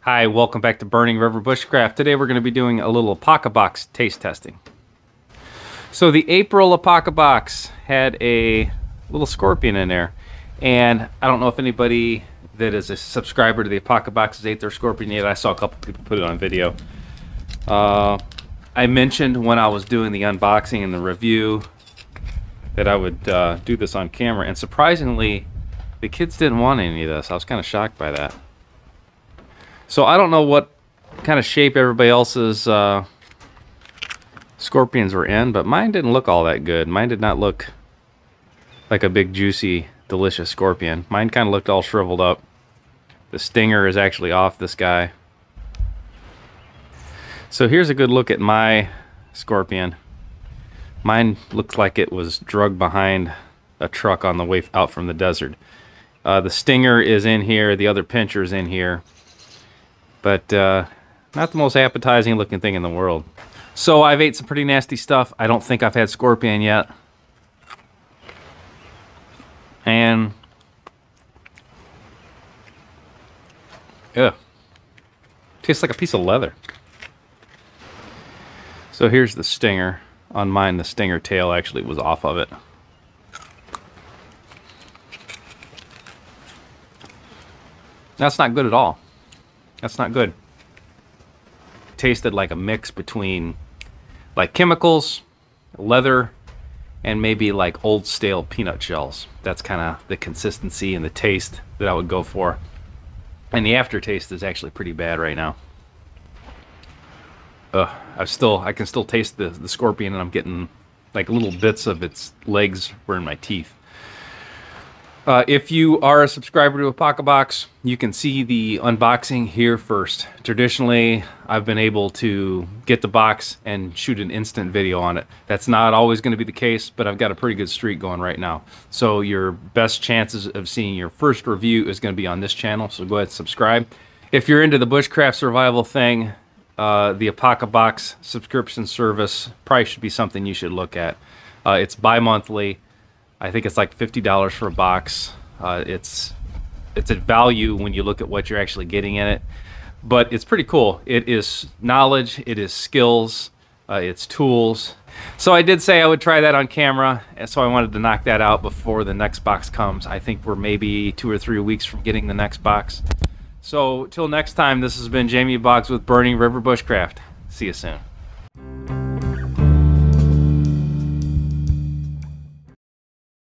Hi, welcome back to Burning River Bushcraft. Today we're going to be doing a little Apocabox taste testing. So the April Apocabox had a little scorpion in there. And I don't know if anybody that is a subscriber to the Apocabox has ate their scorpion yet. I saw a couple people put it on video. Uh, I mentioned when I was doing the unboxing and the review that I would uh, do this on camera. And surprisingly, the kids didn't want any of this. I was kind of shocked by that. So I don't know what kind of shape everybody else's uh, scorpions were in, but mine didn't look all that good. Mine did not look like a big, juicy, delicious scorpion. Mine kind of looked all shriveled up. The stinger is actually off this guy. So here's a good look at my scorpion. Mine looks like it was drugged behind a truck on the way out from the desert. Uh, the stinger is in here, the other pincher is in here. But uh, not the most appetizing looking thing in the world. So I've ate some pretty nasty stuff. I don't think I've had scorpion yet. And yeah, tastes like a piece of leather. So here's the stinger. On mine, the stinger tail actually was off of it. That's not good at all. That's not good. Tasted like a mix between like chemicals, leather, and maybe like old stale peanut shells. That's kind of the consistency and the taste that I would go for. And the aftertaste is actually pretty bad right now. Ugh, I still I can still taste the the scorpion and I'm getting like little bits of its legs were in my teeth. Uh, if you are a subscriber to Apocabox, you can see the unboxing here first. Traditionally, I've been able to get the box and shoot an instant video on it. That's not always going to be the case, but I've got a pretty good streak going right now. So your best chances of seeing your first review is going to be on this channel, so go ahead and subscribe. If you're into the bushcraft survival thing, uh, the Apocabox subscription service probably should be something you should look at. Uh, it's bi-monthly. I think it's like fifty dollars for a box. Uh, it's it's a value when you look at what you're actually getting in it, but it's pretty cool. It is knowledge, it is skills, uh, it's tools. So I did say I would try that on camera, and so I wanted to knock that out before the next box comes. I think we're maybe two or three weeks from getting the next box. So till next time, this has been Jamie Boggs with Burning River Bushcraft. See you soon.